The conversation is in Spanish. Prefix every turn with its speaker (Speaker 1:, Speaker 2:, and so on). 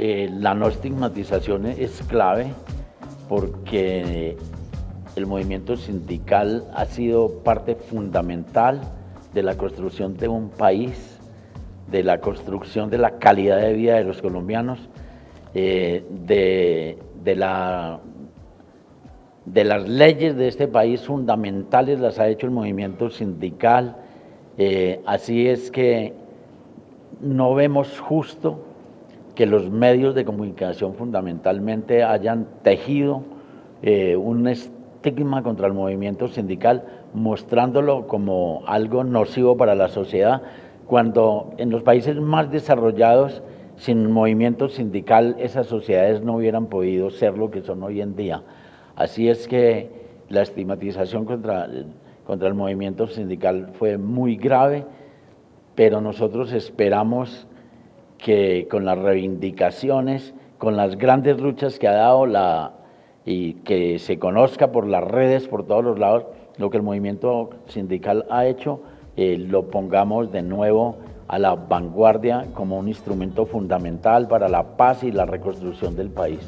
Speaker 1: eh, la no estigmatización es clave porque el movimiento sindical ha sido parte fundamental de la construcción de un país, de la construcción de la calidad de vida de los colombianos, eh, de las leyes de este país fundamentales las ha hecho el movimiento sindical. Eh, así es que no vemos justo que los medios de comunicación fundamentalmente hayan tejido eh, un estigma contra el movimiento sindical, mostrándolo como algo nocivo para la sociedad, cuando en los países más desarrollados, sin movimiento sindical, esas sociedades no hubieran podido ser lo que son hoy en día. Así es que la estigmatización contra, contra el movimiento sindical fue muy grave, pero nosotros esperamos que con las reivindicaciones, con las grandes luchas que ha dado la, y que se conozca por las redes, por todos los lados, lo que el movimiento sindical ha hecho, eh, lo pongamos de nuevo a la vanguardia como un instrumento fundamental para la paz y la reconstrucción del país.